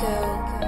go.